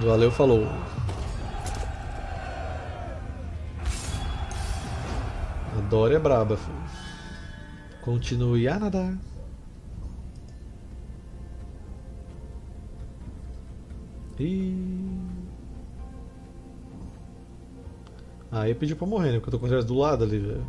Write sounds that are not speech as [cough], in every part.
Valeu, falou. A Dória é braba. Continue a nadar. E Aí pediu pra morrer, né? Porque eu tô com o do lado ali, velho.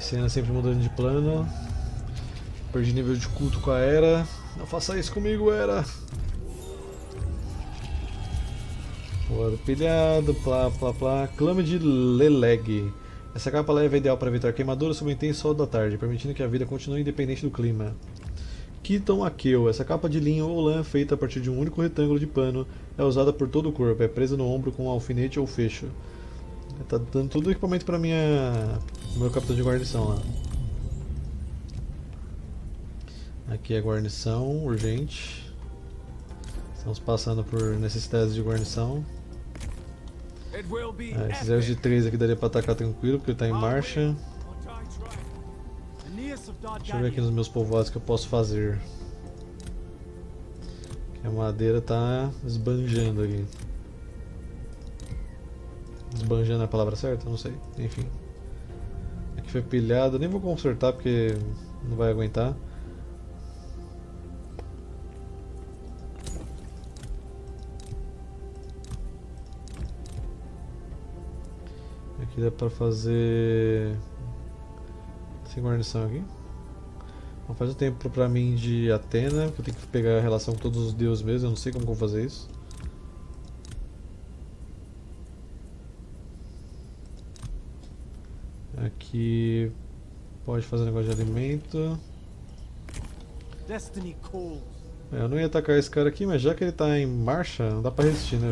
Cena sempre mudando de plano. Perdi nível de culto com a Era. Não faça isso comigo, Era! Ouro pilhado, plá, plá, plá. Clame de Leleg. Essa capa leve é ideal para evitar queimaduras sob intenso sol da tarde, permitindo que a vida continue independente do clima. Kiton Akeu. Essa capa de linho ou lã feita a partir de um único retângulo de pano é usada por todo o corpo, é presa no ombro com um alfinete ou fecho. Tá dando todo o equipamento para minha meu capitão de guarnição lá. Aqui é guarnição urgente. Estamos passando por necessidades de guarnição. Ah, esse exército de 3 aqui daria para atacar tranquilo, porque ele está em marcha. Deixa eu ver aqui nos meus povoados que eu posso fazer. Que a madeira está esbanjando aqui. Esbanjando é a palavra certa? Não sei. Enfim. Aqui foi pilhado. Nem vou consertar porque não vai aguentar. Aqui dá pra fazer... Sem guarnição aqui. Não faz o tempo pra mim de Atena, que eu tenho que pegar a relação com todos os deuses mesmo, eu não sei como vou fazer isso. Aqui pode fazer negócio de alimento. É, eu não ia atacar esse cara aqui, mas já que ele está em marcha, não dá pra resistir, né?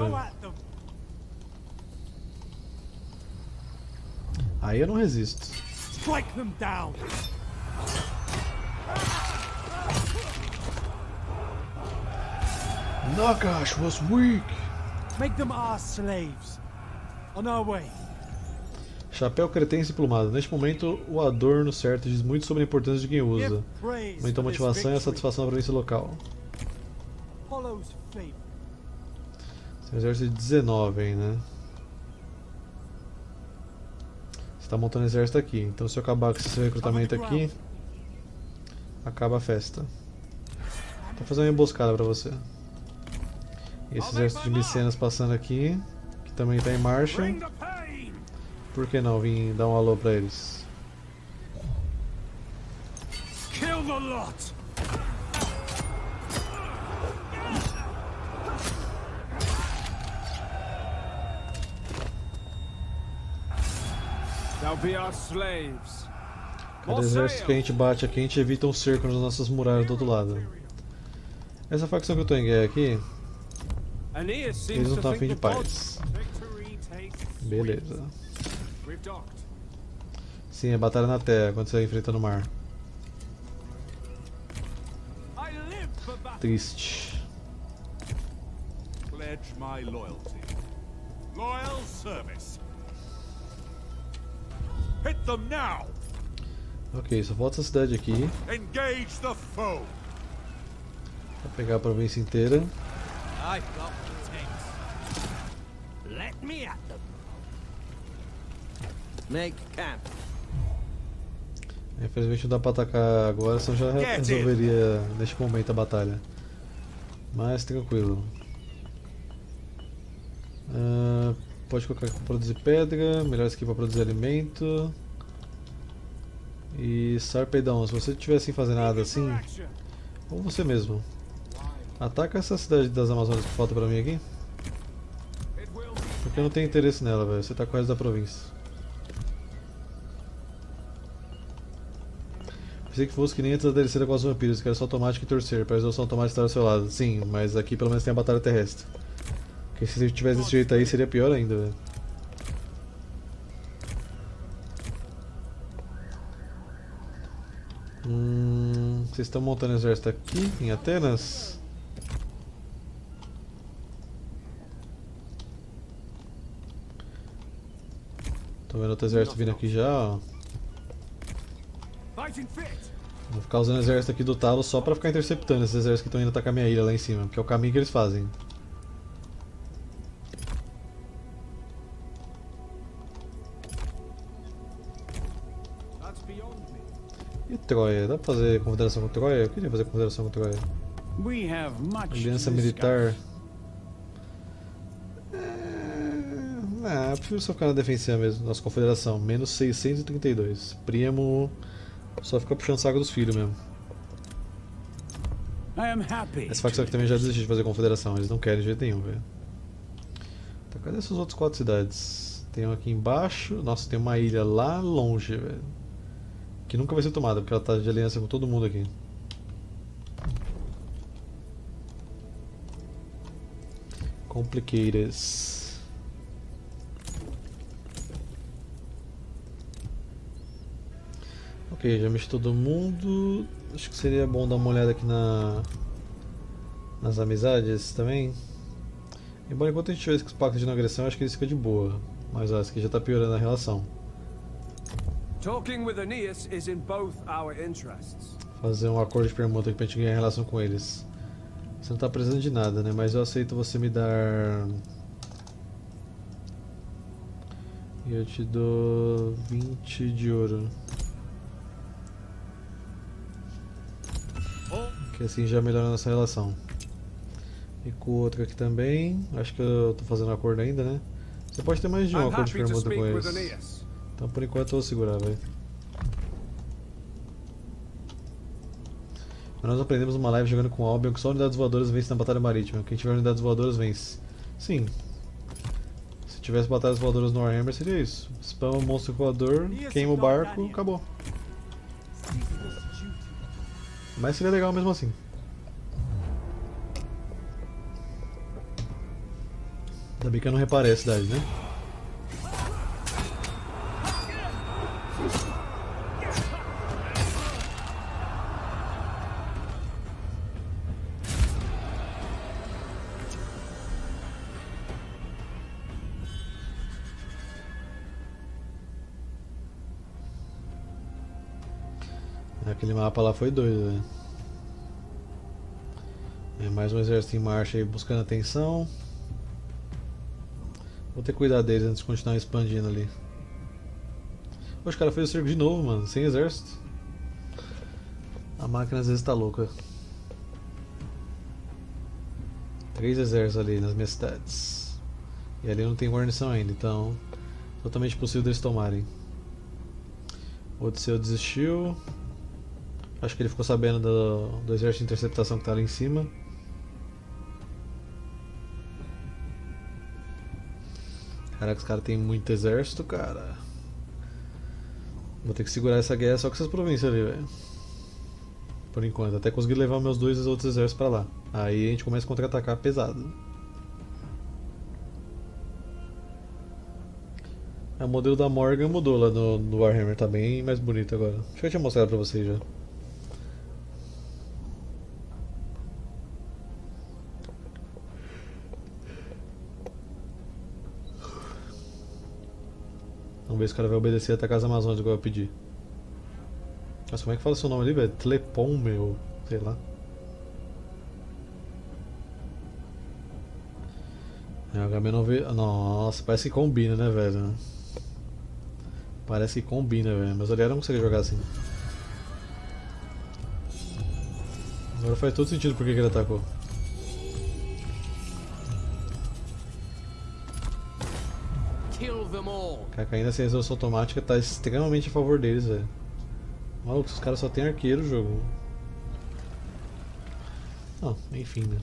Aí eu não resisto. Strike them down. Nagash was weak. Make them our slaves. On our way. Chapéu cretense plumado. Neste momento, o adorno certo diz muito sobre a importância de quem usa. Aumenta a motivação e a satisfação da província local. Exército de 19 aí, né? Você está montando exército aqui. Então se eu acabar com esse recrutamento aqui, acaba a festa. Vou fazer uma emboscada para você. Esse exército de micenas passando aqui, que também está em marcha. Por que não vim dar um alô pra eles? Kill the lot. They'll be our slaves. Cada exército que a gente bate aqui, a gente evita um cerco nas nossas muralhas do outro lado. Essa facção que eu tô em guerra aqui, eles não estão afim de paz. Beleza. Sim, é batalha na terra quando você enfrenta no mar. Triste. Pledge my loyalty. Loyal service. Hit them now. Ok, só falta essa cidade aqui. Engage the foe. Vou pegar a província inteira. I've got the Let me at. Make camp. Infelizmente não dá pra atacar agora, senão já resolveria neste momento a batalha. Mas tranquilo. Uh, pode colocar aqui para produzir pedra, melhor aqui para produzir alimento. E Sarpeidão, se você estiver sem fazer nada assim, ou você mesmo, ataca essa cidade das Amazonas que falta pra mim aqui. Porque eu não tenho interesse nela, velho. Você tá quase da província. Pensei que fosse que nem antes da DLC com os vampiros, que era só automático e torcer, para a resolução automática estar ao seu lado. Sim, mas aqui pelo menos tem a batalha terrestre. Porque se tivesse desse jeito aí seria pior ainda, velho. Hum, vocês estão montando exército aqui em Atenas? Tô vendo outro exército vindo aqui já, ó. Vou ficar usando o exército aqui do Talos só pra ficar interceptando esses exércitos que estão indo atacar minha ilha lá em cima, que é o caminho que eles fazem. E Troia? Dá pra fazer confederação com Troia? Eu queria fazer confederação com Troia. Aliança militar. É... Ah, prefiro só ficar na defensiva mesmo. Nossa confederação, menos 632. Primo só fica puxando saco dos filhos mesmo. Essa facção aqui também já desistiu de fazer confederação, eles não querem de jeito nenhum, velho. Tá, cadê essas outras quatro cidades? Tem uma aqui embaixo. Nossa, tem uma ilha lá longe, velho. Que nunca vai ser tomada, porque ela tá de aliança com todo mundo aqui. Complicators. Ok, já mexi todo mundo. Acho que seria bom dar uma olhada aqui na nas amizades também. Embora enquanto a gente tiver esse pacto de não agressão, acho que isso fica de boa. Mas ó, esse aqui já tá piorando a relação. Fazer um acordo de permuta aqui pra gente ganhar relação com eles. Você não tá precisando de nada, né? Mas eu aceito você me dar. E eu te dou 20 de ouro. Que assim já melhora a nossa relação. E com o outro aqui também. Acho que eu tô fazendo acordo ainda, né? Você pode ter mais de um acordo de permuta com eles. Então por enquanto eu vou segurar, velho. Nós aprendemos uma live jogando com Albion que só unidades voadoras vencem na batalha marítima. Quem tiver unidades voadoras vence. Sim. Se tivesse batalhas voadoras no Warhammer seria isso. Spama o monstro voador, queima o barco, acabou. Mas seria legal mesmo assim. Ainda bem que eu não reparei a cidade, né? Lá foi doido, né? É mais um exército em marcha aí buscando atenção. Vou ter que cuidar deles antes de continuar expandindo ali. Poxa, o cara fez o cerco de novo, mano, sem exército. A máquina às vezes tá louca. Três exércitos ali nas minhas cidades. E ali não tem guarnição ainda, então totalmente possível deles tomarem. O Odisseu desistiu. Acho que ele ficou sabendo do, do exército de interceptação que tá ali em cima. Caraca, os caras têm muito exército, cara. Vou ter que segurar essa guerra só com essas províncias ali, velho. Por enquanto, até conseguir levar meus dois outros exércitos pra lá. Aí a gente começa a contra-atacar pesado. O modelo da Morgan mudou lá no, no Warhammer, tá bem mais bonito agora. Acho que eu tinha mostrado pra vocês já. Vamos ver se o cara vai obedecer até a Casa Amazônica igual eu pedi. Nossa, como é que fala seu nome ali, velho? Tlepon, meu. Sei lá. É, HB9. Nossa, parece que combina, né, velho? Parece que combina, velho. Mas aliás, não consegue jogar assim. Agora faz todo sentido porque que ele atacou. Caindo essa resolução automática tá extremamente a favor deles, velho. Maluco, os caras só tem arqueiro no jogo. Não, enfim, né?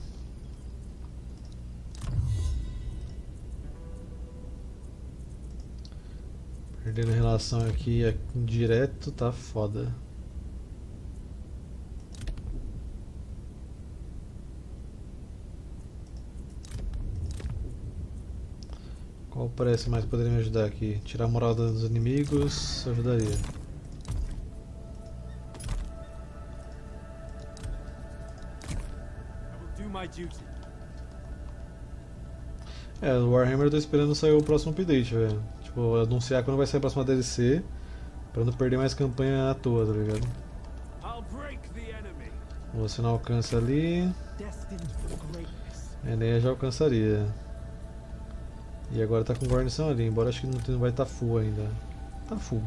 Perdendo relação aqui direto tá foda. Qual parece mais que poderia me ajudar aqui? Tirar a moral dos inimigos ajudaria. É, o Warhammer eu tô esperando sair o próximo update, velho. Tipo, anunciar quando vai sair a próxima DLC, pra não perder mais campanha à toa, tá ligado? Você não alcança ali, a Enéia já alcançaria. E agora tá com guarnição ali, embora acho que não, não vai estar tá full ainda. Tá full.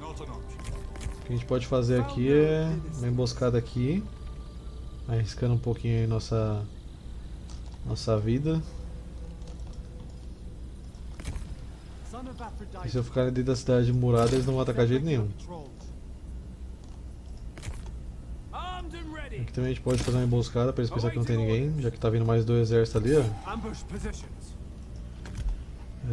O que a gente pode fazer aqui é uma emboscada aqui, arriscando um pouquinho aí nossa nossa vida. E se eu ficar dentro da cidade murada, eles não vão atacar de jeito nenhum. Aqui também a gente pode fazer uma emboscada pra eles pensarem que não tem ninguém, já que tá vindo mais dois exércitos ali, ó.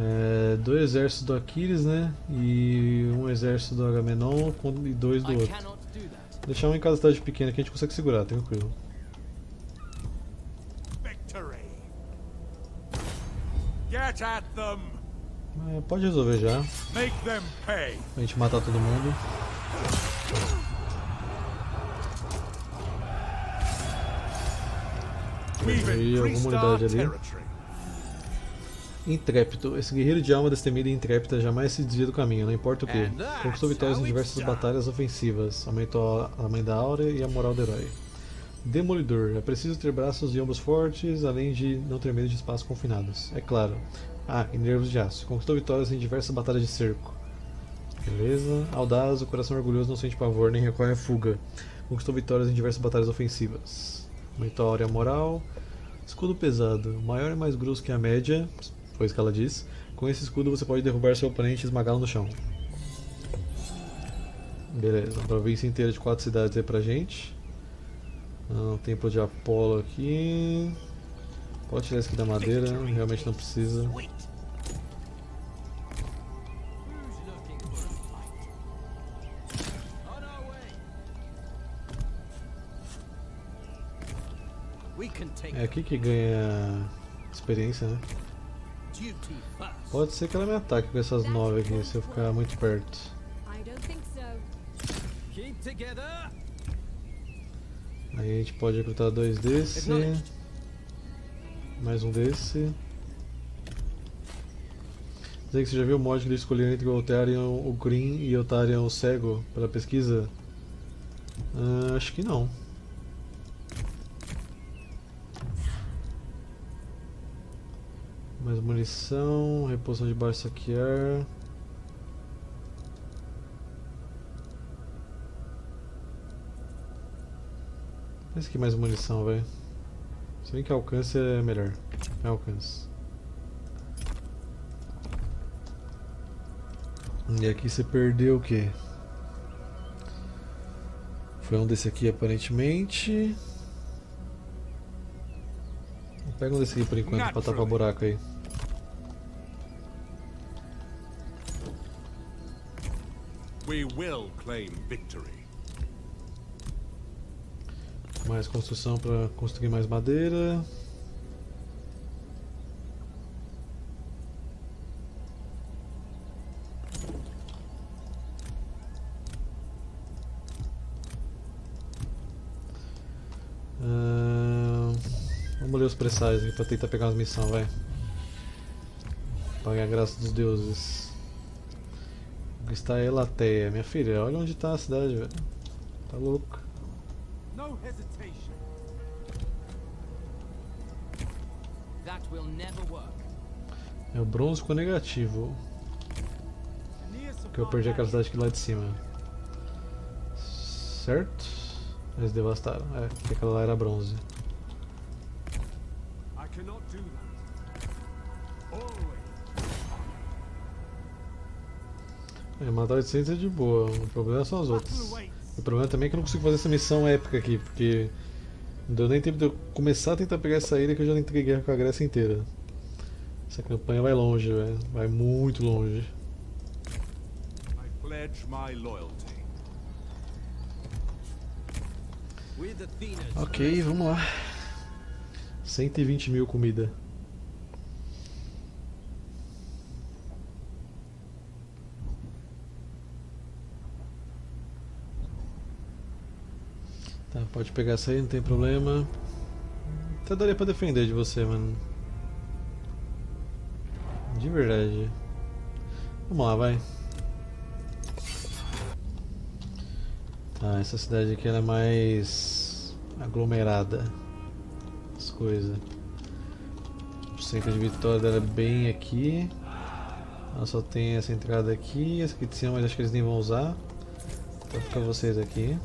É, dois exércitos do Aquiles, né? E um exército do Agamenon e dois do outro. Deixar um em cada cidade pequena que a gente consegue segurar, tranquilo. Victory! Get at them! É, pode resolver já, pra gente matar todo mundo. Aí, alguma unidade ali. Intrépido. Esse guerreiro de alma destemida e intrépida jamais se desvia do caminho, não importa o que. Conquistou vitórias em diversas batalhas ofensivas, aumentou a mãe da áurea e a moral do herói. Demolidor. É preciso ter braços e ombros fortes, além de não ter medo de espaços confinados. É claro. Ah, e nervos de aço. Conquistou vitórias em diversas batalhas de cerco. Beleza. Audaz, o coração orgulhoso não sente pavor nem recorre à fuga. Conquistou vitórias em diversas batalhas ofensivas. Aumentou a áurea moral. Escudo pesado. Maior e mais grosso que a média, foi isso que ela diz. Com esse escudo você pode derrubar seu oponente e esmagá-lo no chão. Beleza, província inteira de quatro cidades aí pra gente. Ah, o templo de Apolo aqui. Pode tirar isso aqui da madeira, realmente não precisa. É aqui que ganha experiência, né? Pode ser que ela me ataque com essas nove aqui, se eu ficar muito perto. Aí a gente pode recrutar dois desse. Mais um desse. Dizer que você já viu o mod que eles escolheram entre o Altarian o Green e o Altarian o Cego pela pesquisa? Ah, acho que não. Mais munição, reposição de baixo saquear. Esse aqui mais munição, velho. Se bem que alcance é melhor. É alcance. E aqui você perdeu o quê? Foi um desse aqui aparentemente. Pega um desse aqui por enquanto pra tapar buraco aí. We will claim victory. Mais construção pra construir mais madeira. Ahn, vamos ler os presságios aqui pra tentar pegar umas missões, vai. Pagar a graça dos deuses. Está Elateia, minha filha, olha onde tá a cidade, velho. Tá louco. No hesitation. That will never work. É o bronze ficou negativo. Que eu perdi aquela cidade aqui lá de cima. Certo? Eles devastaram. É, porque aquela lá era bronze. I cannot do that. É, matar 800 é de boa. O problema são as outras. O problema também é que eu não consigo fazer essa missão épica aqui, porque não deu nem tempo de eu começar a tentar pegar essa ilha que eu já entrei guerra com a Grécia inteira. Essa campanha vai longe, velho. Vai muito longe. I pledge my loyalty. With Athena's Ok, vamos lá. 120 mil comida. Pode pegar essa aí, não tem problema. Até daria pra defender de você, mano. De verdade. Vamos lá, vai. Tá, essa cidade aqui é mais aglomerada. As coisas. O centro de vitória é bem aqui. Ela só tem essa entrada aqui, essa aqui de cima, mas acho que eles nem vão usar. Então fica vocês aqui.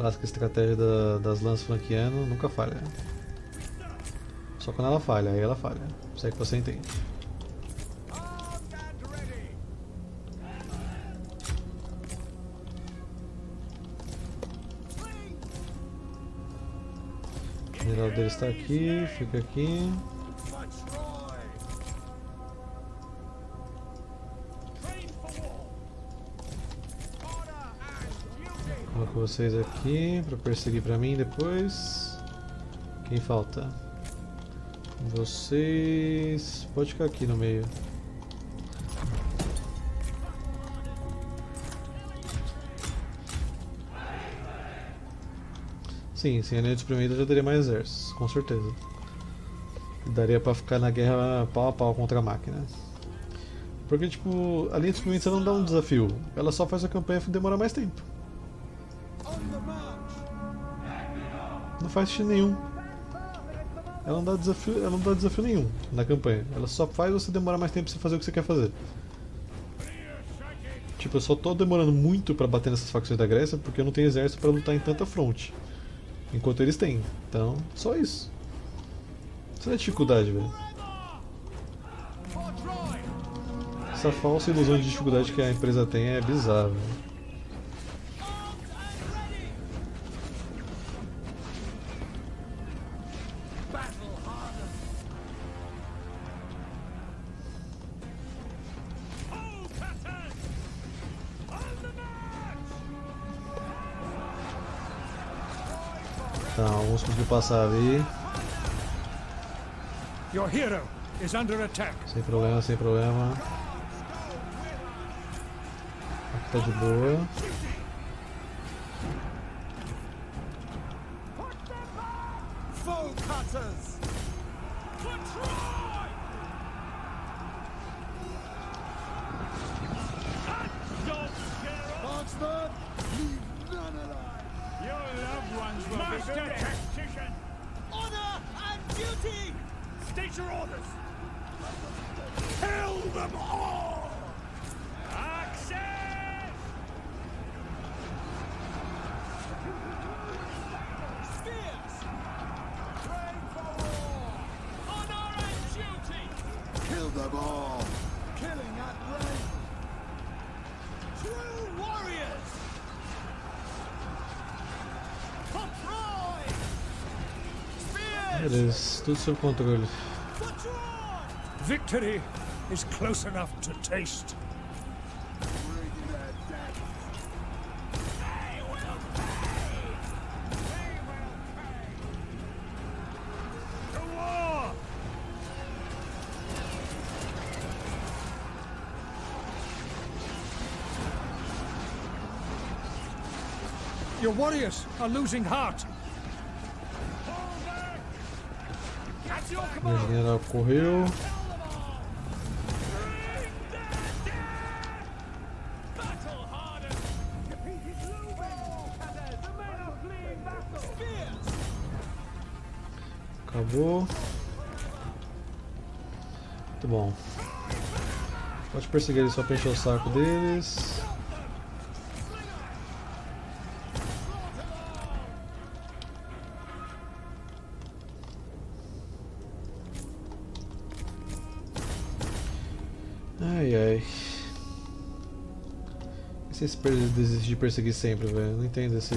Clássica estratégia da- das lanças flanqueando, nunca falha. Só quando ela falha, aí ela falha. Isso aí que você entende. O general dele está aqui, fica aqui. Coloco vocês aqui para perseguir para mim depois. Quem falta? Vocês. Pode ficar aqui no meio. Sim, sem a de eu já teria mais exércitos, com certeza. Daria pra ficar na guerra pau a pau contra a máquina. Porque, tipo, a linha de suprimento não dá um desafio, ela só faz a campanha demorar mais tempo. Não faz sentido nenhum. Ela não dá desafio, ela não dá desafio nenhum na campanha. Ela só faz você demorar mais tempo pra você fazer o que você quer fazer. Tipo, eu só tô demorando muito pra bater nessas facções da Grécia porque eu não tenho exército pra lutar em tanta fronte. Enquanto eles têm. Então, só isso. Isso é dificuldade, velho. Essa falsa ilusão de dificuldade que a empresa tem é bizarra. velho. Passar ali. Your hero is under attack. Sem problema, sem problema. Aqui tá de boa. Spears! Beleza, tudo sob controle. For Troy! Victory is close enough to taste. They will pay! They will pay! To war! Your warriors are losing heart. Fleeing battle! Spears! Acabou. Muito bom. Pode perseguir eles só pra encher o saco deles. E per- desistem de perseguir sempre, velho? Não entendo esse,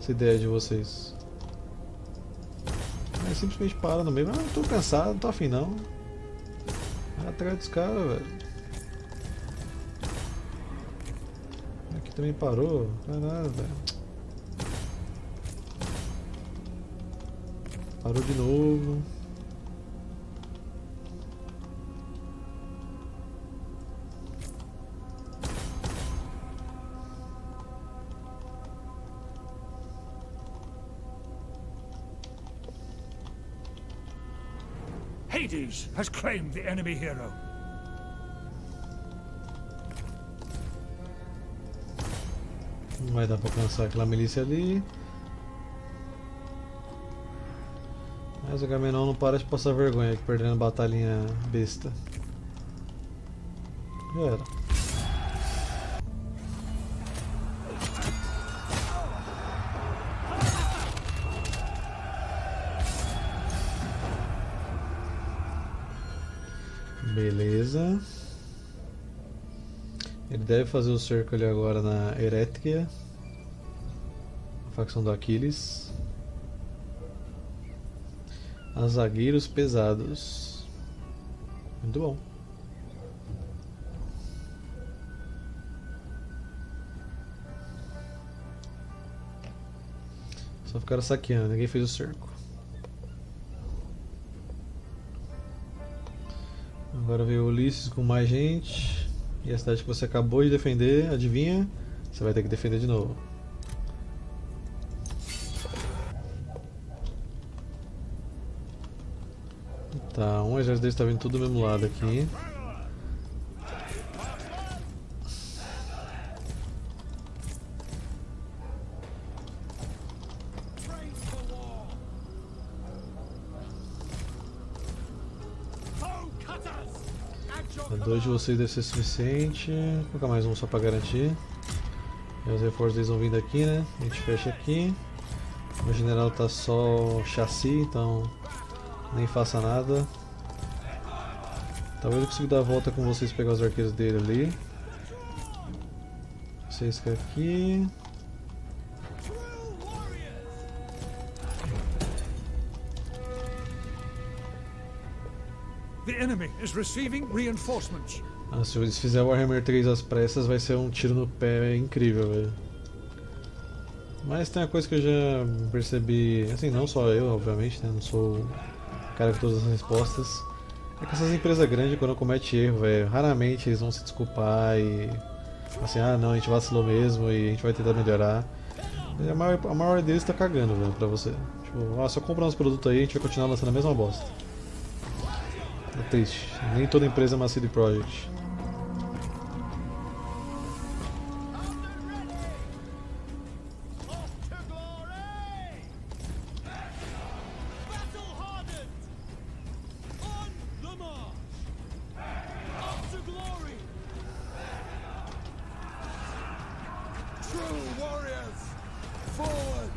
essa ideia de vocês. Aí simplesmente para no meio. Ah, tô cansado, não tô afim não. Vai atrás dos caras, velho. Aqui também parou. Caralho, velho. Parou de novo. Hades has claimed the enemy hero. Não vai dar pra alcançar aquela milícia ali. Mas o Gamenon não para de passar vergonha aqui perdendo batalhinha besta. Já era. Beleza. Ele deve fazer o cerco ali agora na Eretria, a facção do Aquiles. A zagueiros pesados. Muito bom. Só ficaram saqueando, ninguém fez o cerco. Agora veio Ulisses com mais gente. E a cidade que você acabou de defender, adivinha? Você vai ter que defender de novo. Tá, um exército deles tá vindo tudo do mesmo lado aqui. De vocês deve ser suficiente. Vou colocar mais um só pra garantir. E os reforços deles vão vindo aqui, né? A gente fecha aqui. O general tá só chassi, então nem faça nada. Talvez eu consiga dar a volta com vocês pegar os arqueiros dele ali. Vocês aqui. Is receiving reinforcements. Ah, se eles fizerem o Warhammer 3 às pressas, vai ser um tiro no pé incrível, velho. Mas tem uma coisa que eu já percebi, assim, não só eu, obviamente, né? Não sou o cara com todas as respostas. É que essas empresas grandes, quando cometem erro, velho, raramente eles vão se desculpar e. Assim, ah, não, a gente vacilou mesmo e a gente vai tentar melhorar. A maior, a maior deles tá cagando, velho, pra você. Tipo, ah, só compra uns produtos aí e a gente vai continuar lançando a mesma bosta. É triste. Nem toda empresa é uma CD Projekt. True warriors! Forward!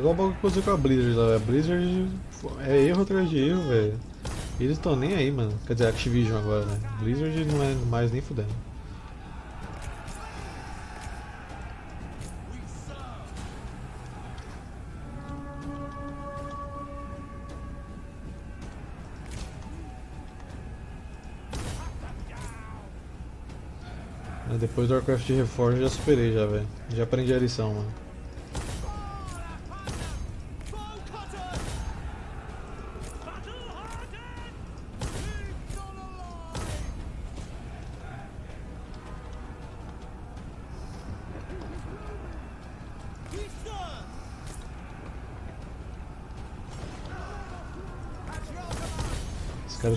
Igual o bagulho que aconteceu com a Blizzard lá. A Blizzard é erro atrás de erro, velho. Eles estão nem aí, mano. Quer dizer, Activision agora, né? Blizzard não é mais nem fudendo. Mas Depois do Warcraft Reforged já superei já, velho. Já aprendi a lição, mano.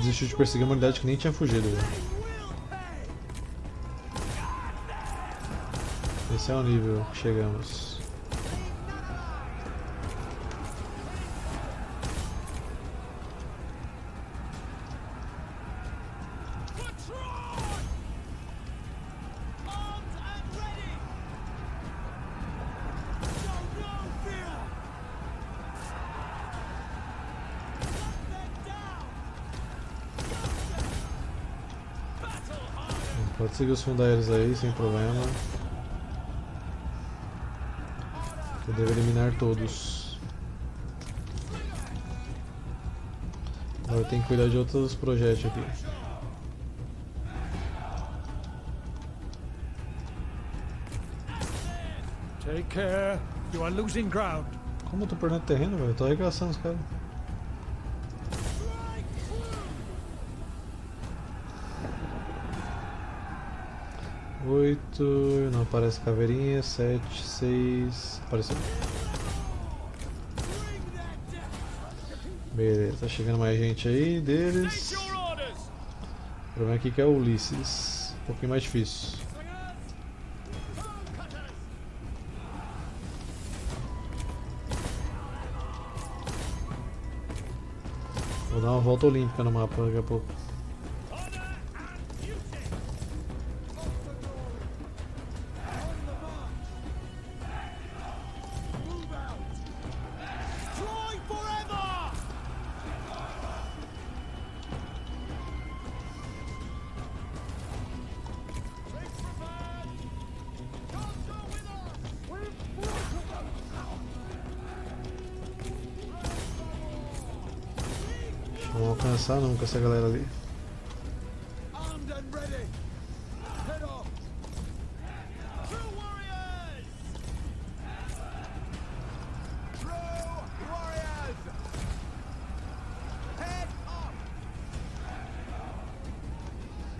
Desistiu de perseguir uma unidade que nem tinha fugido! Esse é o nível que chegamos. Pode seguir os fundos aí, sem problema. Eu devo eliminar todos. Agora eu tenho que cuidar de outros projetos aqui. Take care, you are losing ground. Como eu tô perdendo terreno, velho? Eu tô arregaçando os caras. Oito, não aparece caveirinha, sete, seis, apareceu. Beleza, tá chegando mais gente aí deles. O problema aqui que é o Ulisses, um pouquinho mais difícil. Vou dar uma volta olímpica no mapa daqui a pouco. Essa galera ali.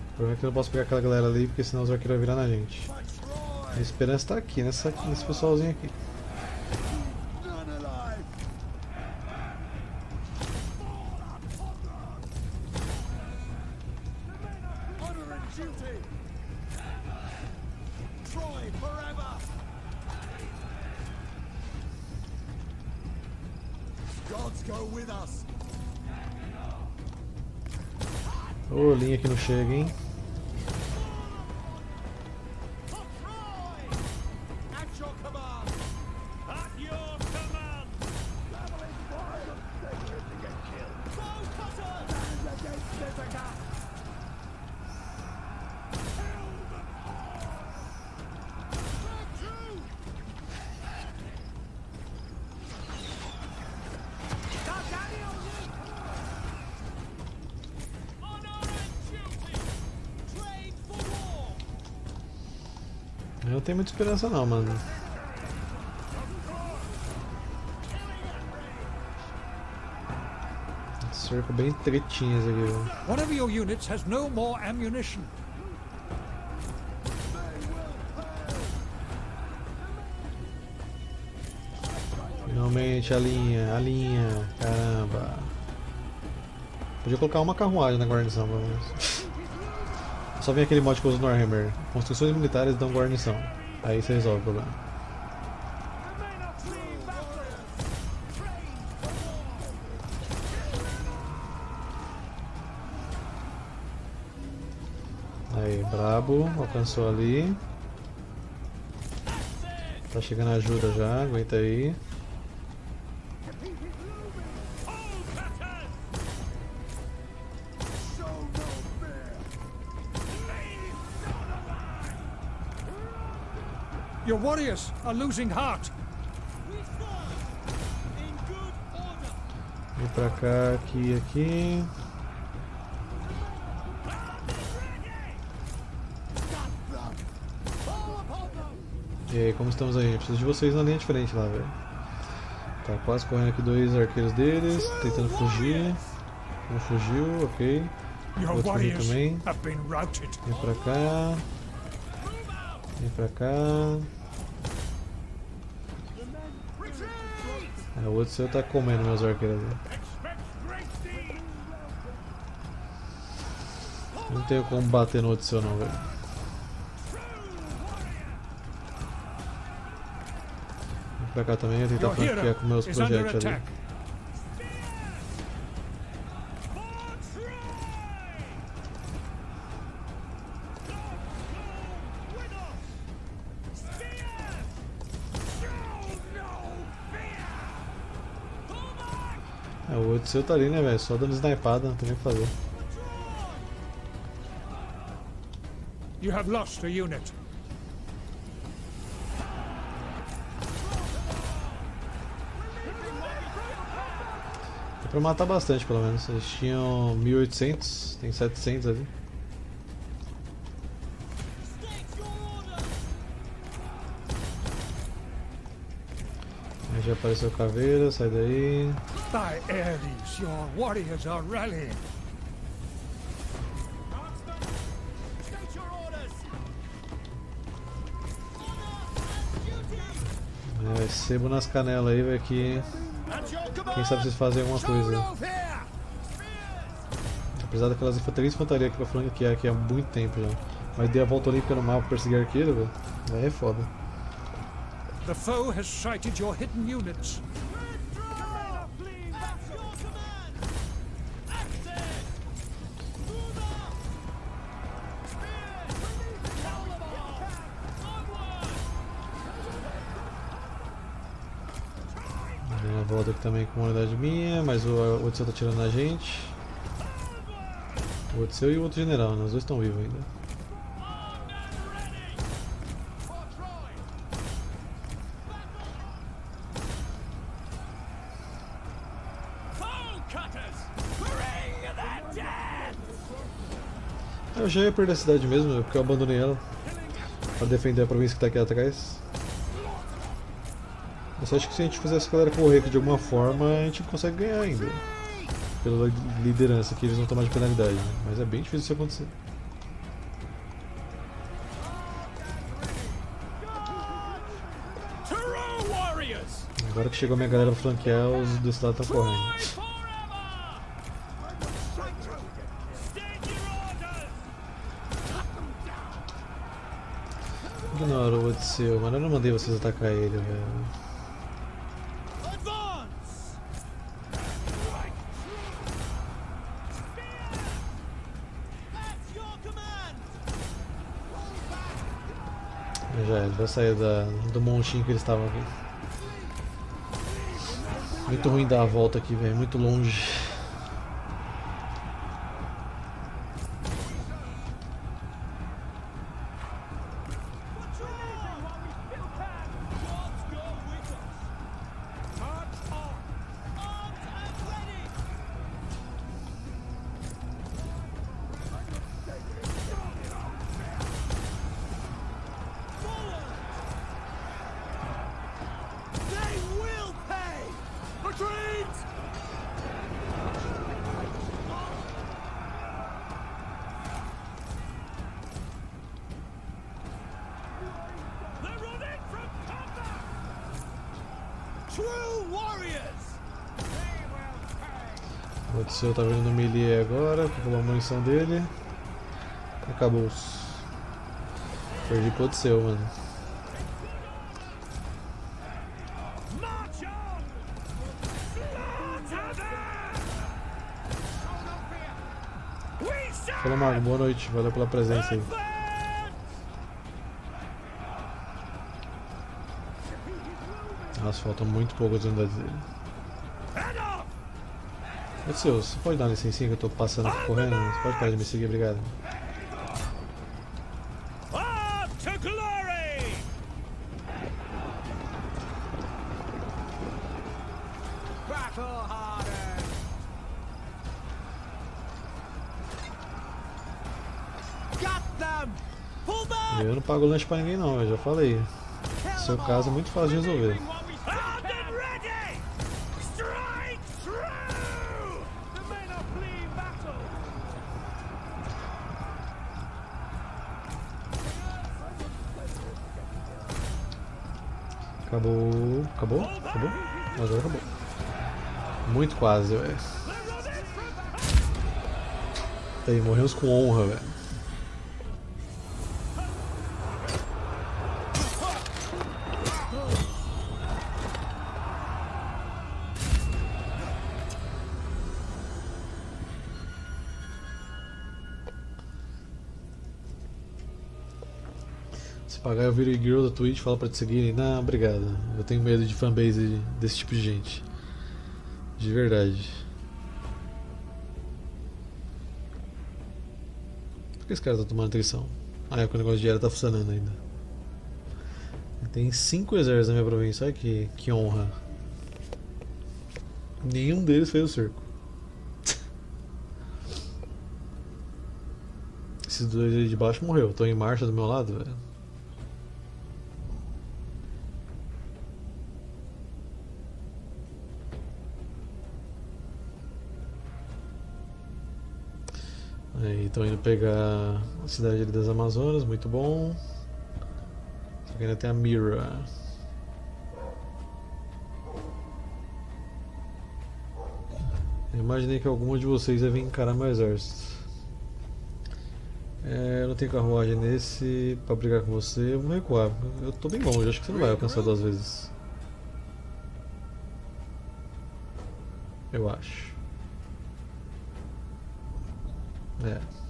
O problema é que eu não posso pegar aquela galera ali, porque senão os arqueiros vão virar na gente. A esperança tá aqui, nessa, nesse pessoalzinho aqui. Chega, hein? Eu não tenho muita esperança não, mano. Cerco bem tretinhas aqui, velho. One of your units has no more ammunition. Finalmente a linha, a linha, caramba. Podia colocar uma carruagem na guarnição, pelo menos. Só vem aquele mod que uso no Warhammer. Construções militares dão guarnição. Aí você resolve o problema. Aí, brabo, alcançou ali. Tá chegando ajuda já, aguenta aí. Warriors are losing heart. Vem pra cá, aqui, aqui. E aí, como estamos aí? Preciso de vocês na linha de frente lá, velho. Tá quase correndo aqui dois arqueiros deles, tentando fugir. Um fugiu, ok. Outro warriors também. Vem pra cá. Vem pra cá. É, o outro seu tá comendo meus arqueiros. Não tenho como bater no outro seu não, velho. Vem pra cá também, tentar franquear hero com meus is under projetos ali. Seu tá ali, né, velho? Só dando snipada, não tem nem o que fazer. You have lost a unit. Dá pra matar bastante, pelo menos. Eles tinham 1800, tem 700 ali. Aí já apareceu caveira, sai daí. By Ares, your warriors are rallying. É, sebo nas canelas aí, velho, que quem sabe vocês fazem alguma coisa. Apesar daquelas e infantaria que eu tô falando que é aqui há muito tempo já. Mas dei a volta olímpica no mapa pra perseguir arqueiro, velho. Aí é foda. The foe has sighted your hidden units. Mas Odisseu tá tirando na gente. O Odisseu e o outro general, né? Os dois estão vivos ainda. Eu já ia perder a cidade mesmo, porque eu abandonei ela. Pra defender a província que tá aqui atrás. Só acho que se a gente fizer essa galera correr aqui de alguma forma, a gente consegue ganhar ainda. Pela liderança que eles vão tomar de penalidade. né? Mas é bem difícil isso acontecer. Agora que chegou a minha galera pra flanquear, os desse lado estão correndo. Ignora o Odisseu, mano. Eu não mandei vocês atacar ele, velho. Vai sair do monchinho que eles estavam aqui. Muito ruim dar a volta aqui, velho. Muito longe. O Odisseu tá no melee agora, pegou a munição dele. Acabou. Perdi pro Odisseu, mano. Falou, Mago. Boa noite. Valeu pela presença aí. Nossa, faltam muito poucas unidades dele. Off! Odisseu, você pode dar uma licencinha que eu tô passando aqui correndo? Você pode parar de me seguir? Obrigado. Eu não pago lanche pra ninguém não, eu já falei. Seu caso é muito fácil de resolver. Armed and ready! Strike true! The men are fleeing battle! Acabou. Acabou? Acabou? Agora acabou. Muito quase, velho. Aí, morremos com honra, velho. Se pagar eu viro girl da Twitch, falo pra te seguir. Não, obrigado. Eu tenho medo de fanbase desse tipo de gente. De verdade. Por que esse cara tá tomando atenção? Ah, é porque o negócio de dinheiro tá funcionando ainda. Tem cinco exércitos na minha província, olha que, que honra. Nenhum deles fez o cerco. [laughs] Esses dois aí de baixo morreu. Estão em marcha do meu lado, velho. Estão indo pegar a cidade das Amazonas, muito bom. Só que ainda tem a Mira. Eu imaginei que algum de vocês ia vir encarar meu exército. É, eu não tenho carruagem nesse pra brigar com você, vou recuar. Eu tô bem longe, acho que você não vai alcançar duas vezes. Eu acho. É.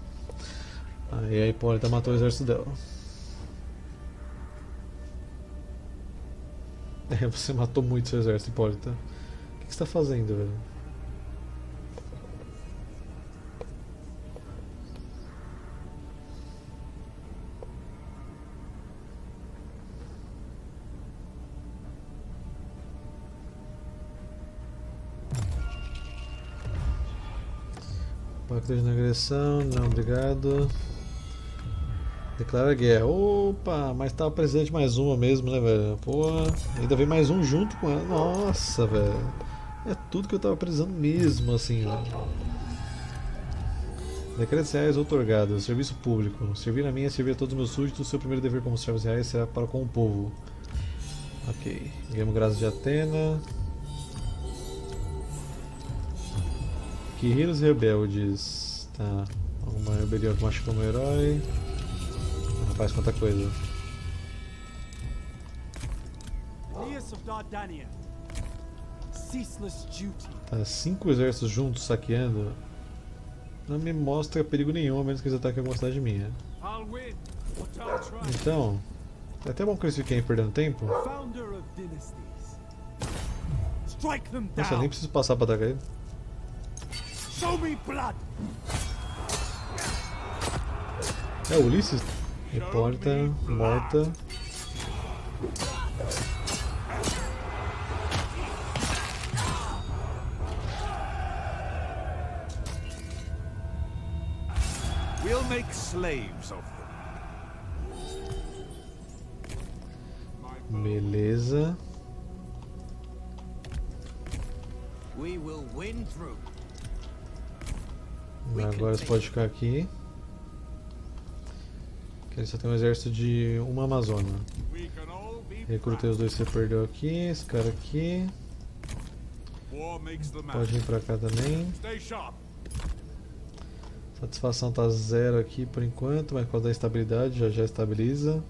Aí a Hipólita matou o exército dela. [laughs] É, você matou muito seu exército, Hipólita. O que que você tá fazendo, velho? Pacto de agressão, não, obrigado. Declara guerra. Opa, mas tava presente mais uma mesmo, né, velho? Pô, ainda vem mais um junto com ela. Nossa, velho. É tudo que eu tava precisando mesmo, assim, velho. Decretos reais outorgados. Serviço público. Servir a mim é servir a todos os meus súditos. Seu primeiro dever como servos reais será para com o povo. Ok. Ganhamos graças de Atena. Guerreiros rebeldes. Tá. Uma rebelião que machucou meu herói. Rapaz, quanta coisa. Tá, cinco exércitos juntos saqueando. Não me mostra perigo nenhum, a menos que eles ataquem alguma cidade minha. Então, é até bom que eles fiquem perdendo tempo. Nossa, eu nem preciso passar pra atacar ele. Show me blood. É o Ulisses? Hipólita, morta. We'll make slaves of them. Beleza. We will win through. Agora você pode ficar aqui. Ele só tem um exército de uma Amazônia. Recrutei os dois que você perdeu aqui. Esse cara aqui. Pode vir pra cá também. Satisfação tá zero aqui por enquanto, mas por causa da estabilidade já já estabiliza.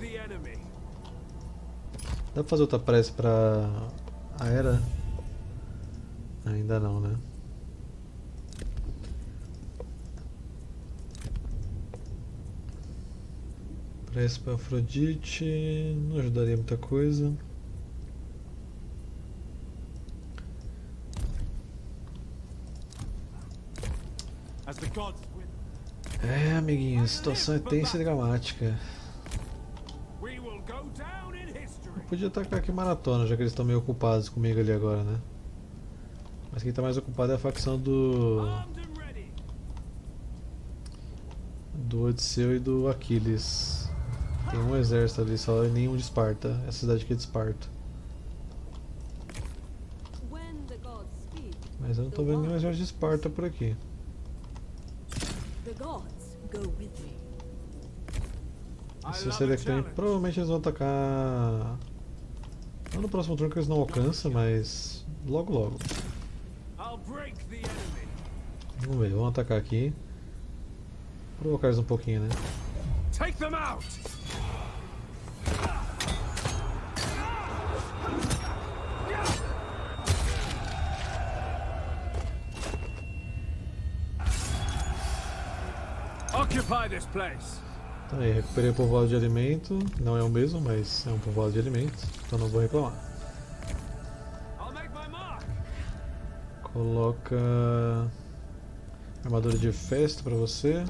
Enemy. dá pra fazer outra prece pra a era? Ainda não, né? Prece pra Afrodite não ajudaria muita coisa. É, amiguinho, a situação é tensa e dramática. History. Podia atacar aqui maratona, já que eles estão meio ocupados comigo ali agora, né? Mas quem tá mais ocupado é a facção do. Do Odisseu e do Aquiles. Tem um exército ali só e nenhum de Esparta. Essa cidade aqui é de Esparta. Mas eu não tô vendo nenhum exército de Esparta por aqui. Se também, challenge. provavelmente eles vão atacar. Não no próximo turno que eles não alcançam, mas logo logo. Vamos ver, vamos atacar aqui. Provocar eles um pouquinho, né? Take them out. Occupy this place. Tá aí, recuperei o povoado de alimento. Não é o mesmo, mas é um povoado de alimento. Então não vou reclamar. Coloca armadura de festa pra você.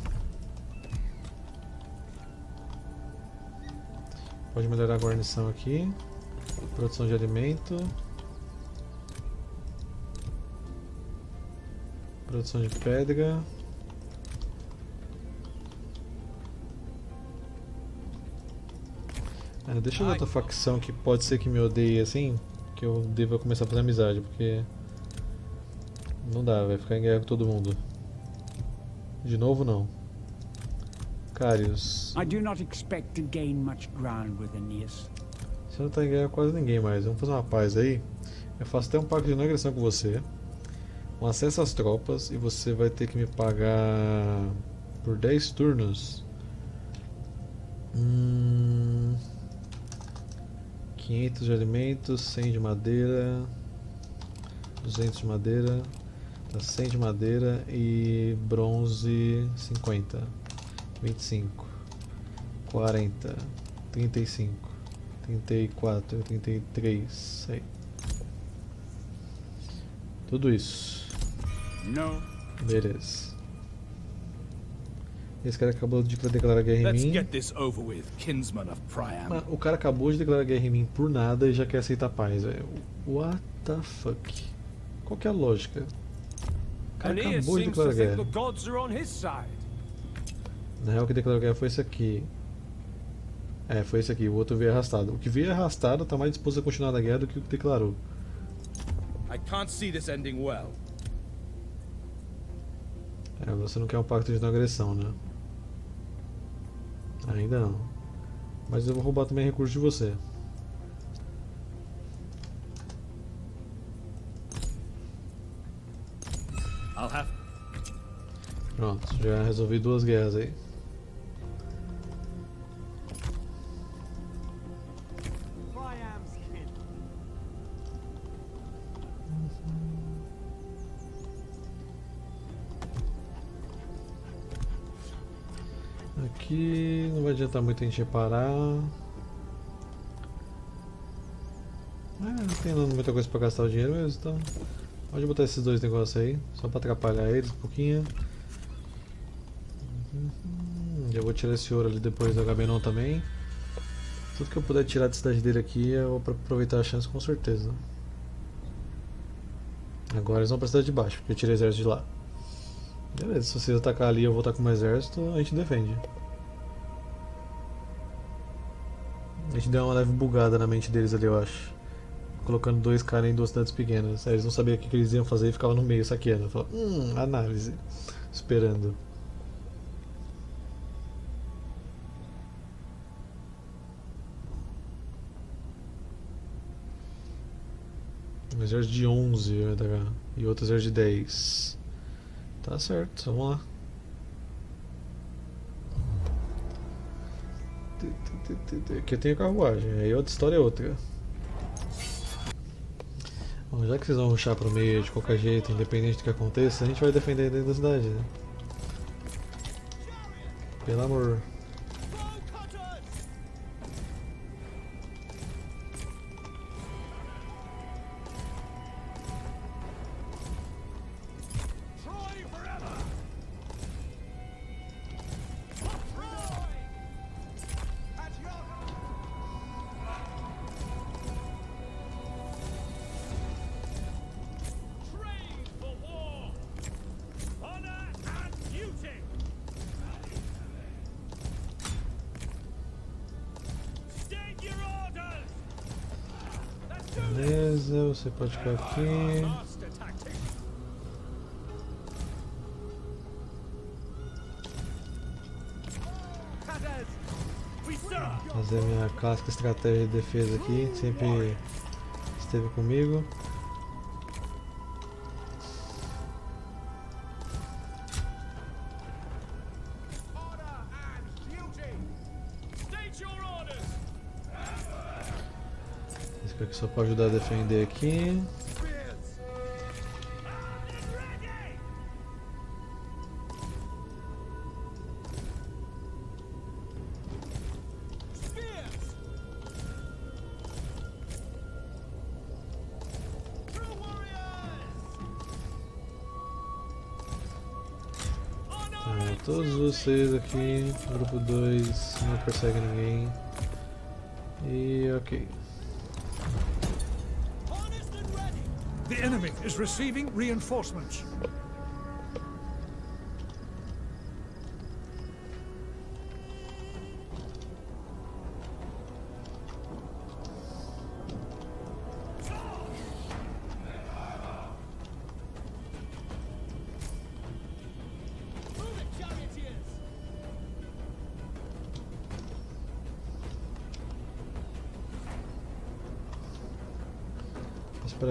Pode melhorar a guarnição aqui. Produção de alimento. Produção de pedra. É, deixa eu ver outra facção que pode ser que me odeie assim, que eu deva começar a fazer amizade, porque. Não dá, vai ficar em guerra com todo mundo. De novo não. Carius. I do not expect to gain much ground with Aeneas. Você não tá em guerra com quase ninguém mais. Vamos fazer uma paz aí. Eu faço até um pacto de não agressão com você. Um acesso às tropas e você vai ter que me pagar por 10 turnos. Hum, 500 de alimentos, 100 de madeira, 200 de madeira, tá 100 de madeira e bronze 50, 25, 40, 35, 34, 33, aí. Tudo isso. No. Beleza. Esse cara acabou de declarar guerra em mim. Mas o cara acabou de declarar guerra em mim por nada e já quer aceitar paz, velho. What the fuck? Qual que é a lógica? Acabou de declarar guerra. the gods are on his side. Na real, o que declarou guerra foi esse aqui. É, foi esse aqui. O outro veio arrastado. O que veio arrastado tá mais disposto a continuar na guerra do que o que declarou. I can't see this ending well. É, você não quer um pacto de não agressão, né? Ainda não. Mas eu vou roubar também recursos de você. Pronto, já resolvi duas guerras aí. Aqui não vai adiantar muito a gente reparar. É, não tem muita coisa pra gastar o dinheiro mesmo, então. Pode botar esses dois negócios aí, só pra atrapalhar eles um pouquinho. Uhum, Já vou tirar esse ouro ali depois do Agamenon também. Tudo que eu puder tirar da cidade dele aqui, eu vou aproveitar a chance com certeza. Agora eles vão pra cidade de baixo, porque eu tirei o exército de lá. Beleza, se vocês atacar ali e eu voltar com o exército, a gente defende. A gente deu uma leve bugada na mente deles ali, eu acho. Colocando dois caras em duas cidades pequenas. Aí eles não sabiam o que, que eles iam fazer e ficavam no meio saqueando. Falaram, hum, análise. Esperando. Exército de 11 vai atacar. E outro exército de 10. Tá certo, vamos lá. Aqui eu tenho carruagem, aí outra história é outra. Bom, já que vocês vão ruxar pro meio de qualquer jeito, independente do que aconteça, a gente vai defender dentro da cidade, né? Pelo amor. Beleza, você pode ficar aqui. Fazer minha clássica estratégia de defesa aqui, sempre esteve comigo. Só pode ajudar a defender aqui. Todos vocês aqui, grupo 2, não persegue ninguém. E ok. Is receiving reinforcements.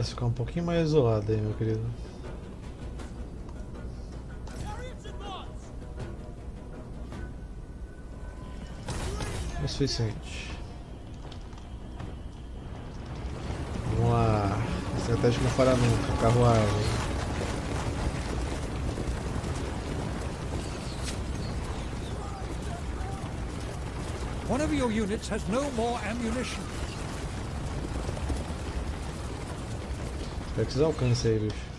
Parece ficar um pouquinho mais isolado aí, meu querido. Advance! É o suficiente. Vamos lá. Estratégia não fará nunca. Carruagem. One of your units has no more ammunition. Espero que vocês alcancem aí, bicho.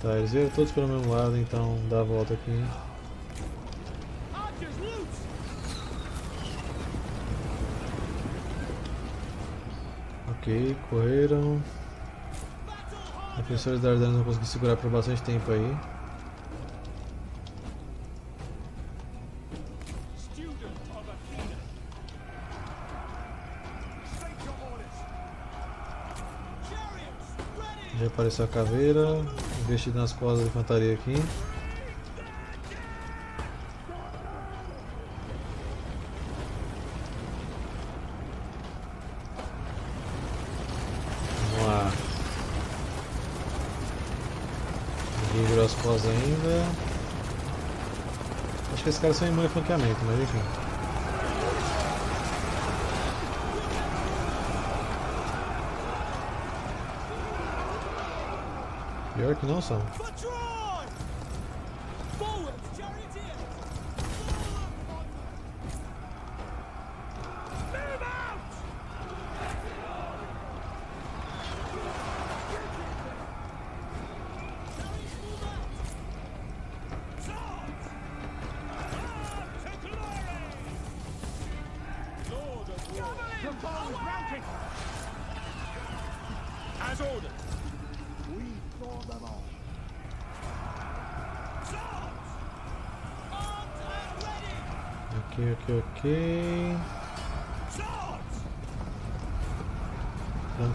Tá, eles vieram todos pelo mesmo lado, então dá a volta aqui. Ok, correram. Hard! Defensores da Ardana não conseguiram segurar por bastante tempo aí. Apareceu a caveira. Investido nas costas da infantaria aqui. Vamos lá. Ninguém virou as costas ainda. Acho que esses caras são imunes a flanqueamento, mas enfim. Pior que não são.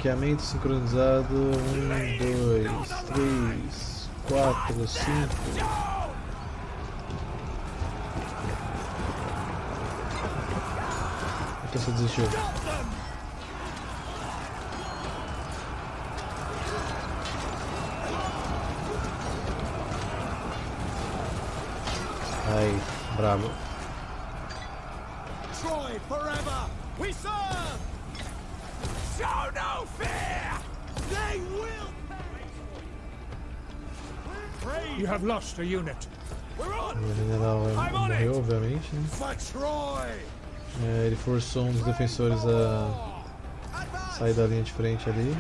Ranqueamento sincronizado. Um, dois, três, quatro, cinco. Down! Por que você desistiu? O general morreu, obviamente. né? É, ele forçou um dos defensores a sair da linha de frente ali.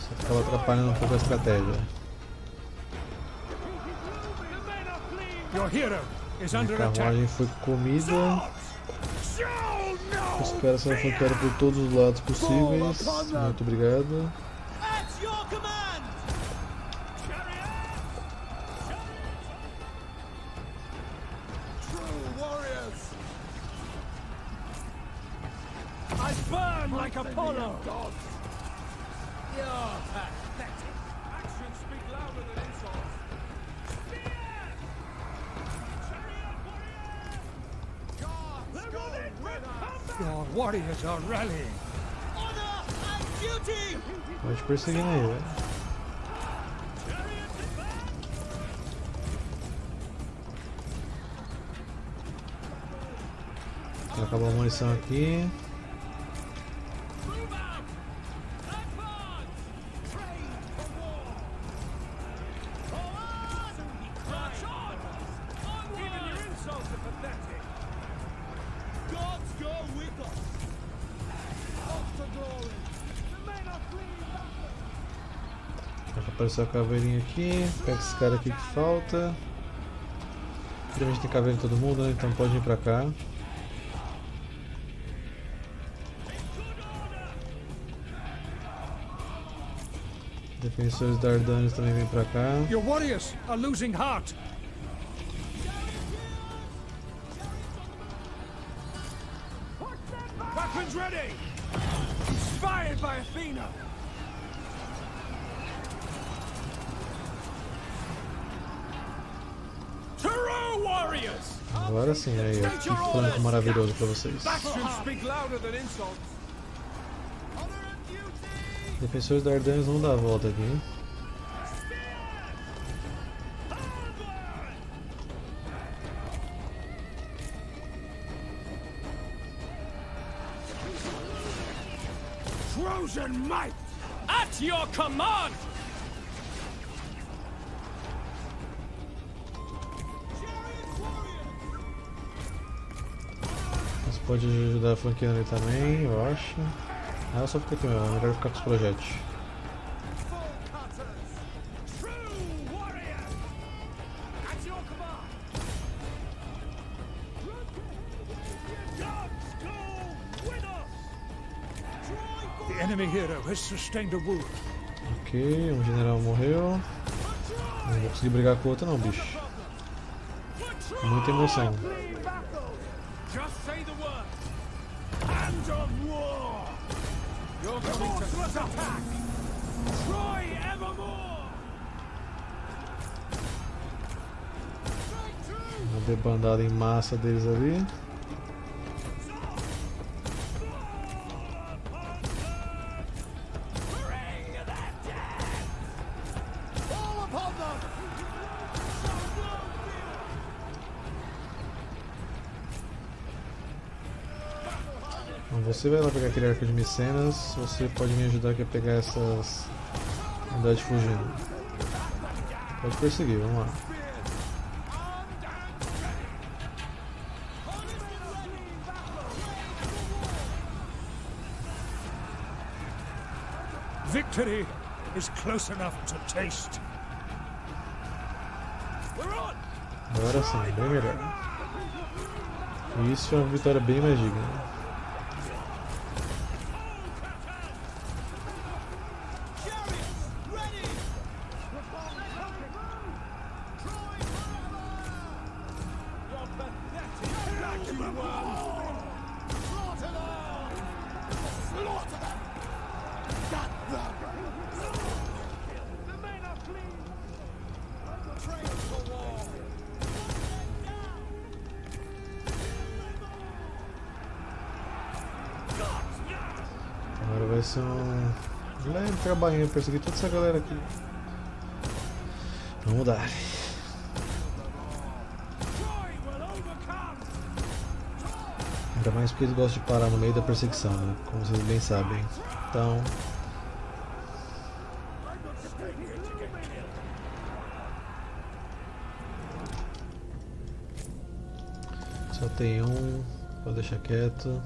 Só ficava atrapalhando um pouco a estratégia. A carruagem foi comida. Os caras fear! flanqueados por todos os lados possíveis. Muito obrigado. Pode perseguindo aí, velho. Chariots advance! Acabou a munição aqui. Apareceu a caveirinha aqui. Pega esse cara aqui que falta. Geralmente tem caveira em todo mundo, né? Então pode vir pra cá. Defensores da também vêm pra cá. Your warriors are losing heart. Sim, aí, ó, que flanco maravilhoso pra vocês. Defensores da Ardanes vão dar a volta aqui, hein? Trojan might! At your command! Pode ajudar flanqueando ali também, eu acho. Ah, eu só fica aqui, mesmo, é melhor ficar com os a wound. Ok, um general morreu. Não vou conseguir brigar com o outro não, bicho. Muita emoção. Debandada em massa deles ali. Você vai lá pegar aquele arco de micenas, você pode me ajudar aqui a pegar essas unidades fugindo. Pode perseguir, vamos lá. Victory is close enough to taste. Agora sim, bem melhor. Isso é uma vitória bem mais digna. Perseguir toda essa galera aqui. Vamos dar. Ainda mais porque eles gostam de parar no meio da perseguição, né? Como vocês bem sabem. Então. Só tem um, vou deixar quieto.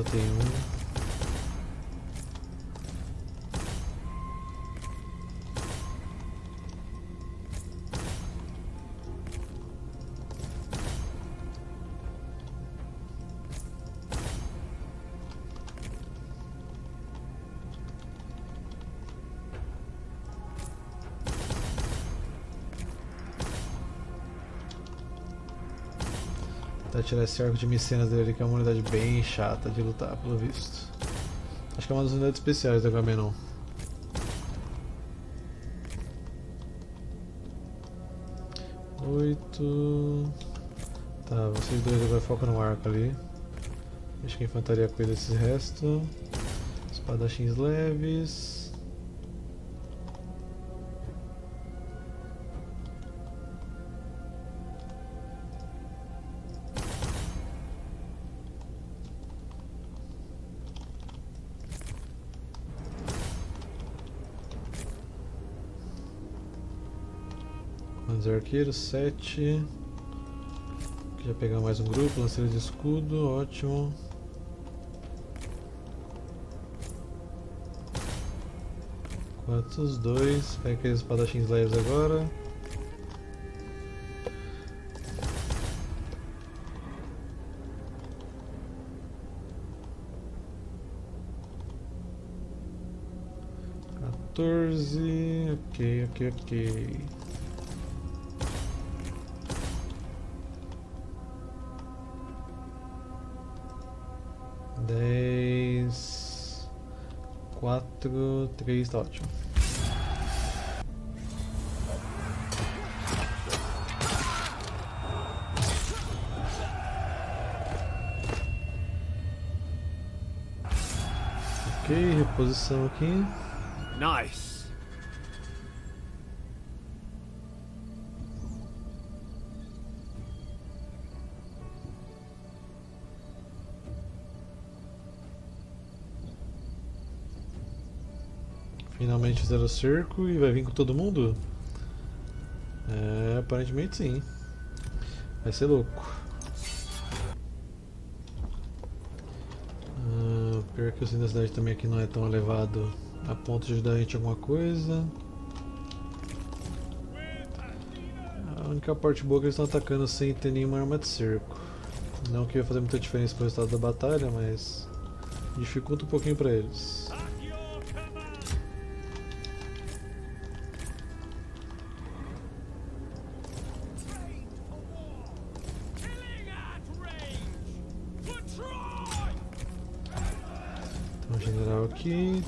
Só tem um. Tirar esse arco de micenas dele que é uma unidade bem chata de lutar, pelo visto. Acho que é uma das unidades especiais da Agamenon. Oito. Tá, vocês dois agora focam no arco ali. Acho que a infantaria cuida desse resto. Espadachins leves. Sete. Aqui já pegar mais um grupo, lanceiro de escudo, ótimo. Quantos? Dois. Pega aqueles espadachins leves agora. Quatorze. Ok, ok, ok. 4, 3, tá ótimo. Ok, reposição aqui. Nice. Finalmente fizeram o cerco e vai vir com todo mundo? É, aparentemente sim. Vai ser louco. Ah, pior que o centro da cidade também aqui não é tão elevado a ponto de ajudar a gente alguma coisa. A única parte boa é que eles estão atacando sem ter nenhuma arma de cerco. Não que ia fazer muita diferença pro resultado da batalha, mas dificulta um pouquinho pra eles.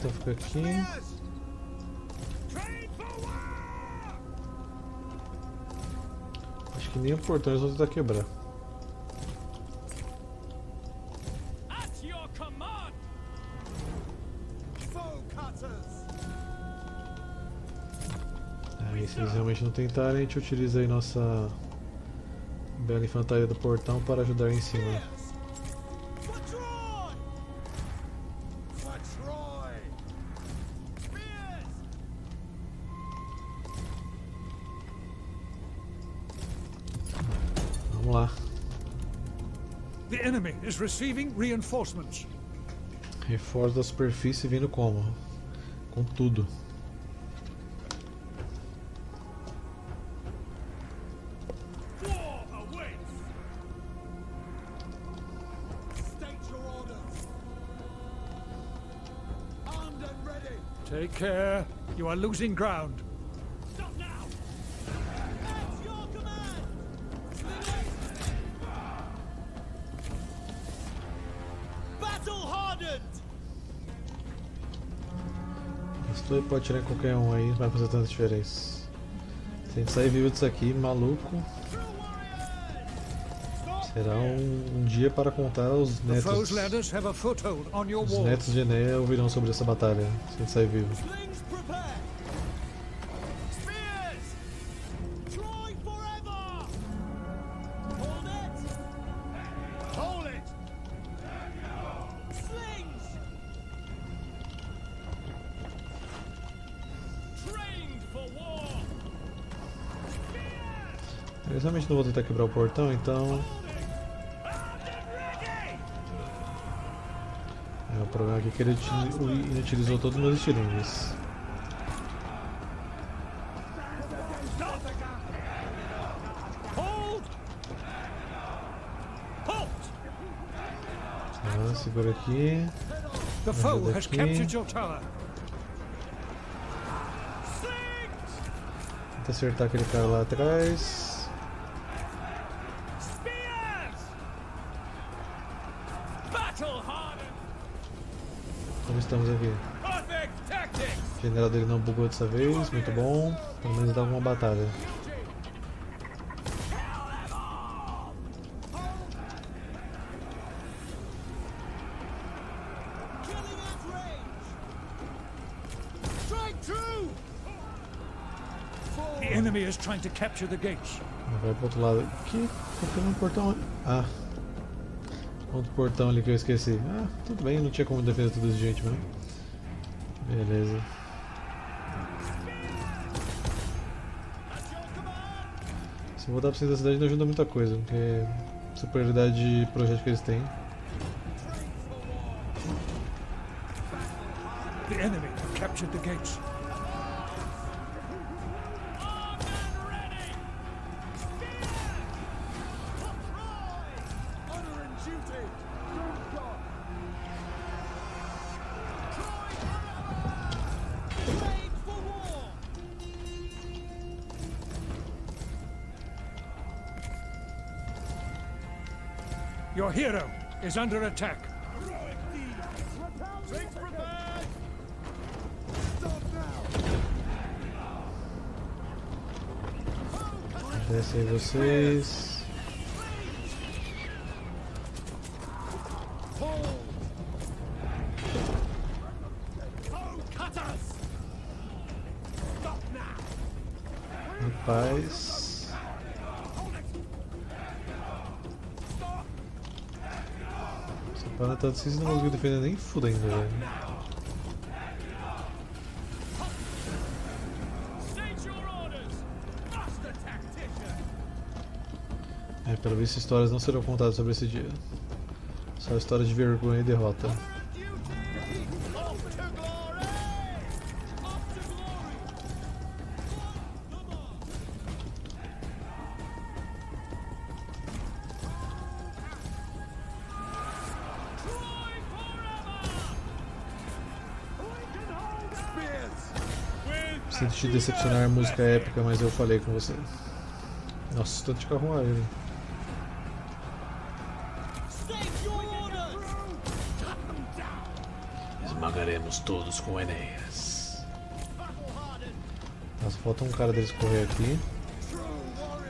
Então fica aqui. Acho que nem o portão eles vão tentar quebrar. Aí, se eles realmente não tentarem, a gente utiliza aí nossa bela infantaria do portão para ajudar em cima. Receiving reinforcements. Reforço da superfície vindo como? Com tudo. War awaits. State your orders. Armed and ready. Take care. You are losing ground. Aí pode tirar qualquer um aí, não vai fazer tanta diferença. Se a gente sair vivo disso aqui, maluco, será um, um dia para contar os netos. Os netos de Enéa ouvirão sobre essa batalha, se a gente sair vivo. Não vão tentar quebrar o portão, então é, o problema aqui é que ele uti- inutilizou todos os meus estilingues. Tá, segura aqui. The foe has aqui. captured your tower. Slings. Tenta acertar aquele cara lá atrás. Estamos aqui? O general dele não bugou dessa vez, muito bom. Pelo menos dá alguma batalha. Vai pro outro lado. Aqui, tem um portão. Ah, outro portão ali que eu esqueci. Ah, tudo bem, não tinha como defender tudo isso gente mesmo. Beleza. Se voltar pra centro da cidade não ajuda muita coisa, porque superioridade de projeto que eles têm. Enemy captured the gates. Your hero is under attack. Descer vocês. Tá vocês não conseguiram defender nem fudendo, velho. Tactician! É, pelo visto histórias não serão contadas sobre esse dia. Só histórias de vergonha e derrota. Decepcionar, música épica, mas eu falei com você. Nossa, tanto de carro aéreo. Esmagaremos todos com Enéas. Nossa, falta um cara deles correr aqui.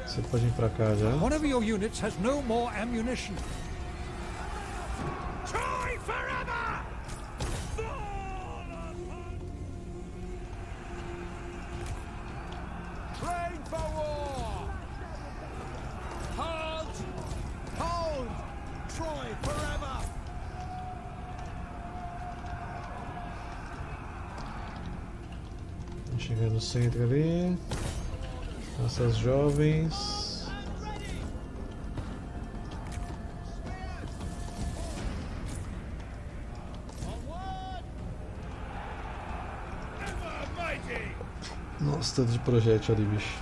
Você pode ir pra cá já. One of your units has no more ammunition. Jovens. Nossa, tanto de projétil ali, bicho.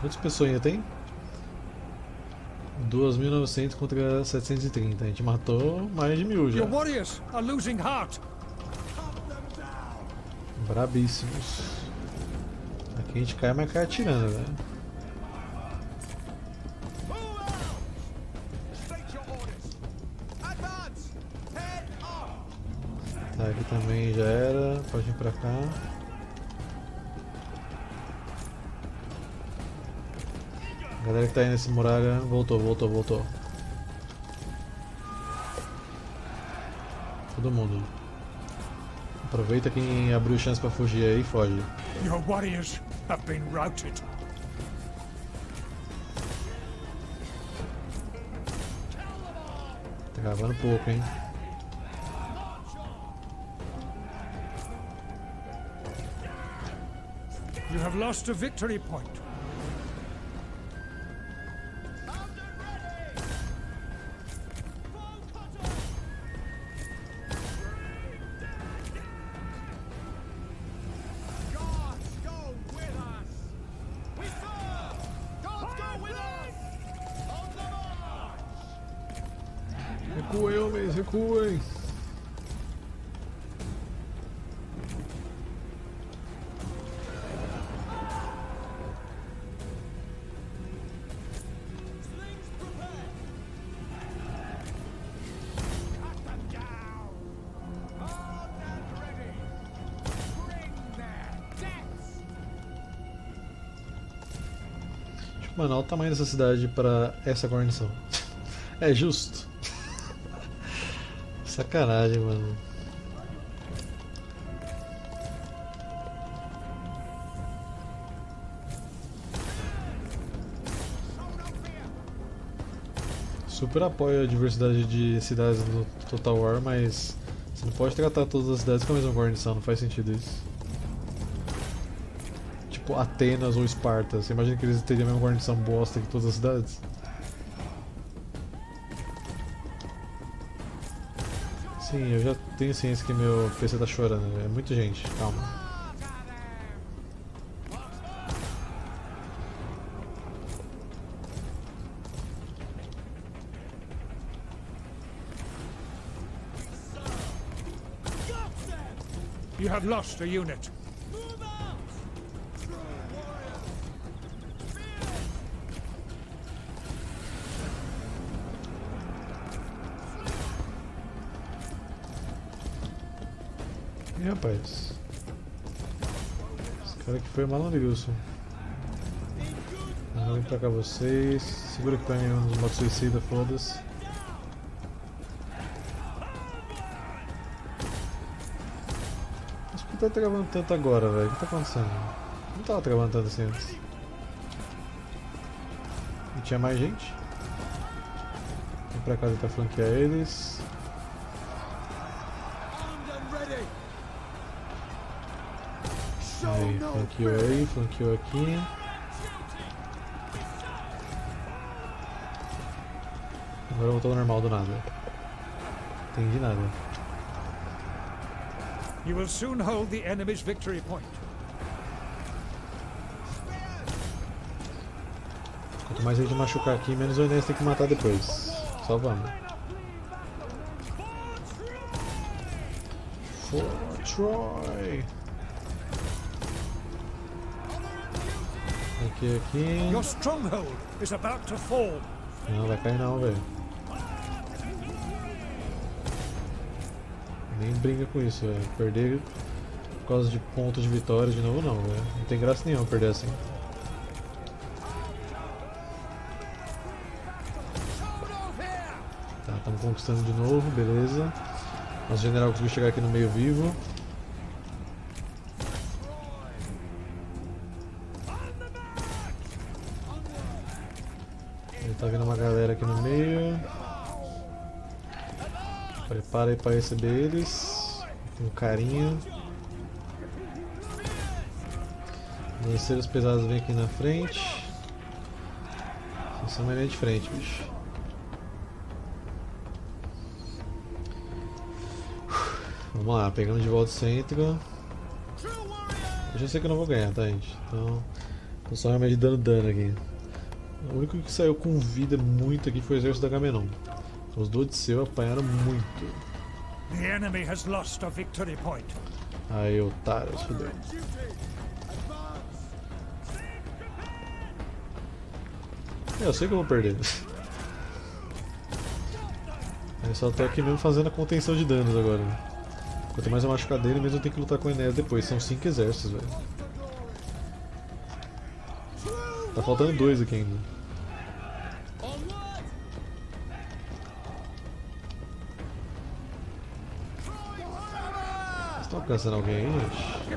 Quantas pessoas ainda tem? 2.900 contra 730. A gente matou mais de mil já. Your warriors are losing heart. Brabíssimos. Aqui a gente cai, mas cai atirando, velho. Off! Tá, aqui também já era. Pode vir pra cá. A galera que tá aí nessa muralha voltou, voltou, voltou. Todo mundo. Aproveita quem abriu chance pra fugir aí e foge. Your warriors have been routed. Tá gravando pouco, hein? You have lost a victory point. Mano, olha o tamanho dessa cidade pra essa guarnição. É justo. [laughs] Sacanagem, mano. Super apoio a diversidade de cidades no Total War, mas você não pode tratar todas as cidades com a mesma guarnição, não faz sentido isso. Tipo Atenas ou Esparta, você imagina que eles teriam a mesma guarnição bosta que todas as cidades? Sim, eu já tenho ciência que meu PC tá chorando, é muita gente, calma. You have lost a unit. Rapaz. Esse Cara que foi malandrilson. Ah, Vem pra cá vocês. Segura que tá em um dos modos suicida, foda-se. Por que tá travando tanto agora, velho? O que tá acontecendo? Não tava travando tanto assim antes. E tinha mais gente? Vem pra cá tentar flanquear eles. Flanqueou aí, flanqueou aqui. Agora voltou ao normal do nada. Entendi nada. You will soon hold the enemy's victory point. Quanto mais a gente machucar aqui, menos o Enes tem que matar depois. Só vamos. For Troy! Aqui, aqui. Your stronghold is about to fall. Não, vai cair não, velho. Nem brinca com isso, velho. Perder por causa de pontos de vitória de novo não, velho. Não tem graça nenhuma perder assim. Tá, estamos conquistando de novo, beleza. Nosso general conseguiu chegar aqui no meio vivo. Vindo uma galera aqui no meio. Prepara aí pra receber eles. Com carinho. Lanceiros pesados vem aqui na frente. Vocês mais linha de frente, bicho. Vamos lá, pegando de volta o centro. Eu já sei que eu não vou ganhar, tá, gente? Então, tô só realmente dando dano aqui. O único que saiu com vida muito aqui foi o exército da Agamenon. Os do Odisseu apanharam muito. The enemy has lost a victory point. Aí, otários, fudeu. É, eu sei que eu vou perder. [laughs] Eu só tô aqui mesmo fazendo a contenção de danos agora. Quanto mais eu machucar dele, mesmo eu tenho que lutar com o Enéas depois. São 5 exércitos, velho. Tá faltando dois aqui ainda. Alcançando alguém aí, gente?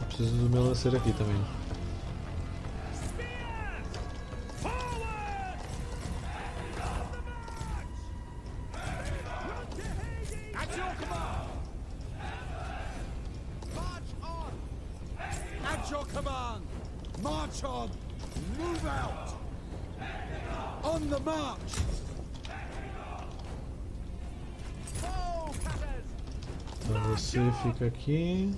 Eu preciso do meu lanceiro aqui também. Fica aqui.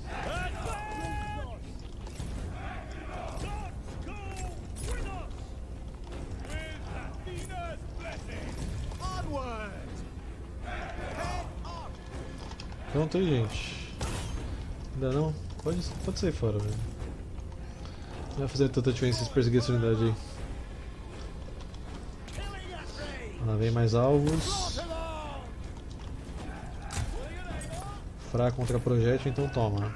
Pronto aí, gente. Ainda não? Pode, pode sair fora, velho. Não vai fazer tanta diferença se perseguir essa unidade aí. Lá vem mais alvos. Fraco contra projétil, então toma.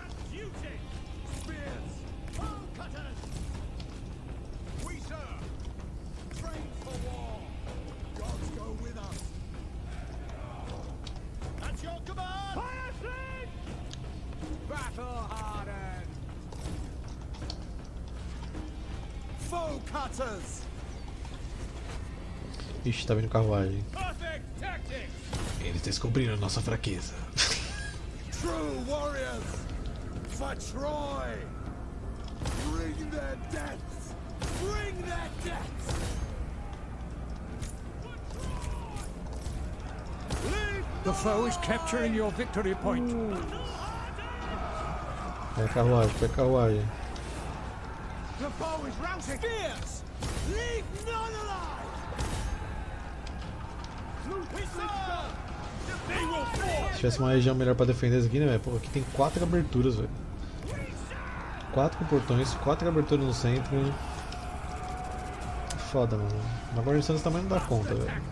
Cutters. Ixi, tá vindo carruagem. Eles descobriram nossa fraqueza. [laughs] True warriors. For Troy. Bring their deaths. Bring their deaths. Leave The foe is capturing your victory point. Pega a carruagem, pega. The foe is routing. Spears! Leave none alive! We Se tivesse uma região melhor pra defender isso aqui, né, velho? Aqui tem quatro aberturas, velho. Quatro portões, quatro aberturas no centro. Foda, mano. Uma guarnição desse tamanho não dá conta, velho.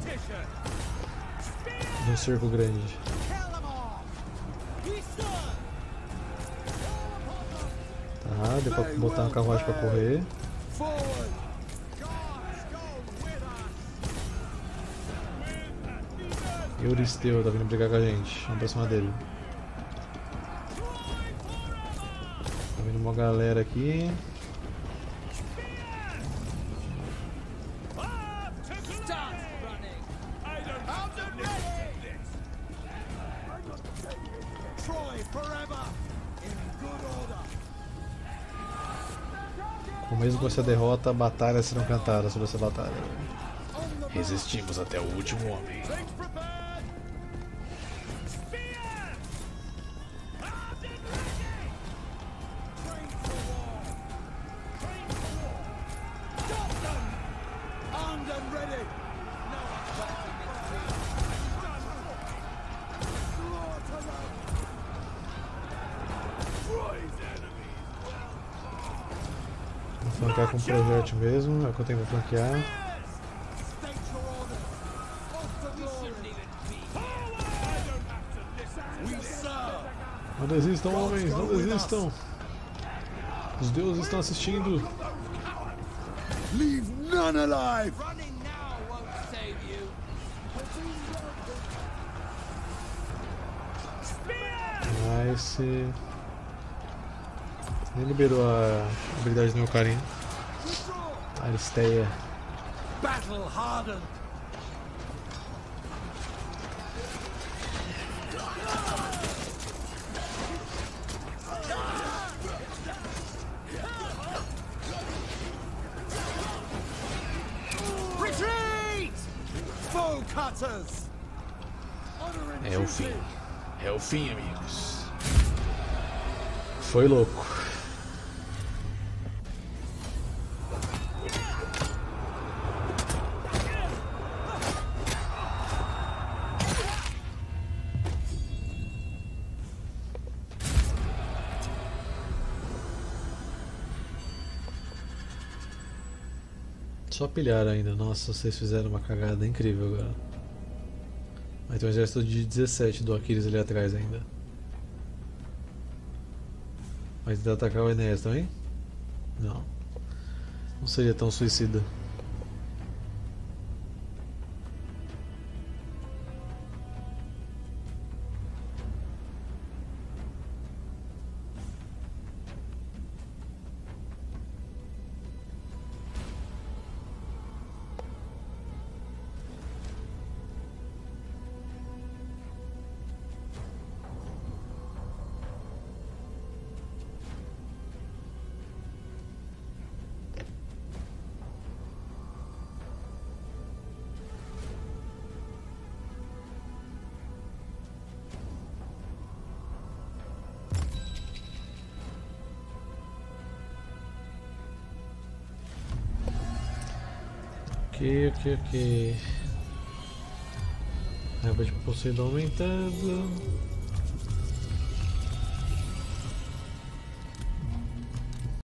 De um cerco grande. Tá, deu pra botar uma carruagem pra correr. Euristeu tá vindo brigar com a gente. Vamos pra cima dele. Tá vindo uma galera aqui. Com mesmo com essa derrota, batalhas serão cantadas sobre essa batalha. Resistimos até o último homem. We serve! Não desistam, homens, não desistam! Os deuses estão assistindo. Leave none alive! Running now won't save you. Nice. Nem liberou a habilidade do meu carinha. Aristeia. Battle hardened! É o fim. É o fim, amigos. Foi louco. Pilhar ainda. Nossa, vocês fizeram uma cagada incrível agora. Mas tem um exército de 17 do Aquiles ali atrás ainda. Vai tentar atacar o Enéas também? Não. Não seria tão suicida. Ok, ok. Raiva de Poseidon aumentando.